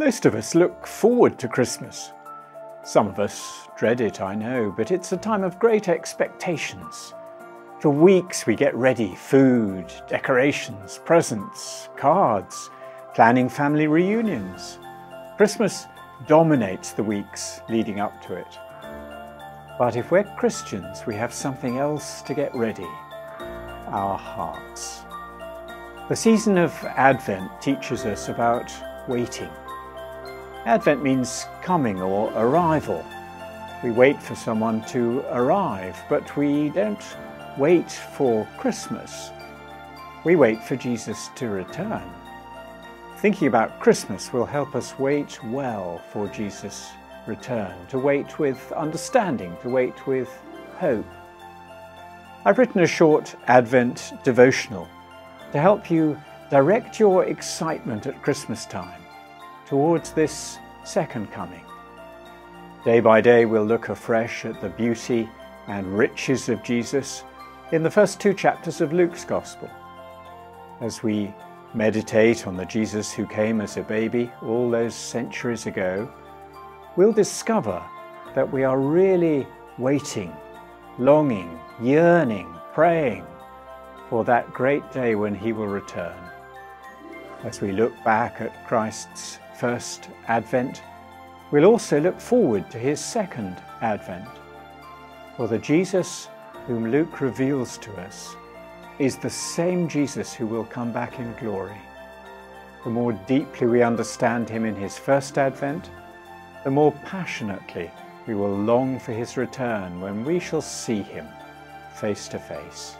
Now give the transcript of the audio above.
Most of us look forward to Christmas. Some of us dread it, I know, but it's a time of great expectations. For weeks we get ready food, decorations, presents, cards, planning family reunions. Christmas dominates the weeks leading up to it. But if we're Christians, we have something else to get ready our hearts. The season of Advent teaches us about waiting. Advent means coming or arrival. We wait for someone to arrive, but we don't wait for Christmas. We wait for Jesus to return. Thinking about Christmas will help us wait well for Jesus' return, to wait with understanding, to wait with hope. I've written a short Advent devotional to help you direct your excitement at Christmas time towards this second coming. Day by day, we'll look afresh at the beauty and riches of Jesus in the first two chapters of Luke's Gospel. As we meditate on the Jesus who came as a baby all those centuries ago, we'll discover that we are really waiting, longing, yearning, praying for that great day when he will return. As we look back at Christ's first advent, we'll also look forward to his second advent. For the Jesus whom Luke reveals to us is the same Jesus who will come back in glory. The more deeply we understand him in his first advent, the more passionately we will long for his return when we shall see him face to face.